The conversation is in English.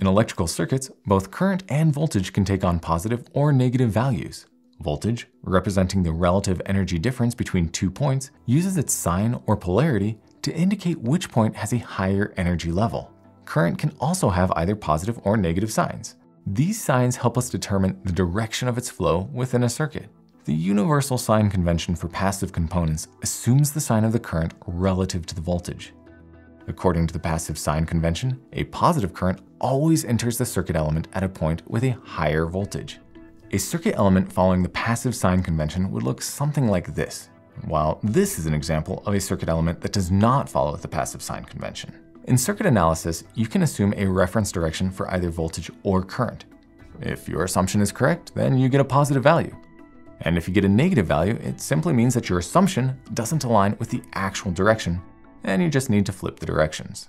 In electrical circuits, both current and voltage can take on positive or negative values. Voltage, representing the relative energy difference between two points, uses its sign or polarity to indicate which point has a higher energy level. Current can also have either positive or negative signs. These signs help us determine the direction of its flow within a circuit. The universal sign convention for passive components assumes the sign of the current relative to the voltage. According to the passive sign convention, a positive current always enters the circuit element at a point with a higher voltage. A circuit element following the passive sign convention would look something like this, while this is an example of a circuit element that does not follow the passive sign convention. In circuit analysis, you can assume a reference direction for either voltage or current. If your assumption is correct, then you get a positive value. And if you get a negative value, it simply means that your assumption doesn't align with the actual direction, and you just need to flip the directions.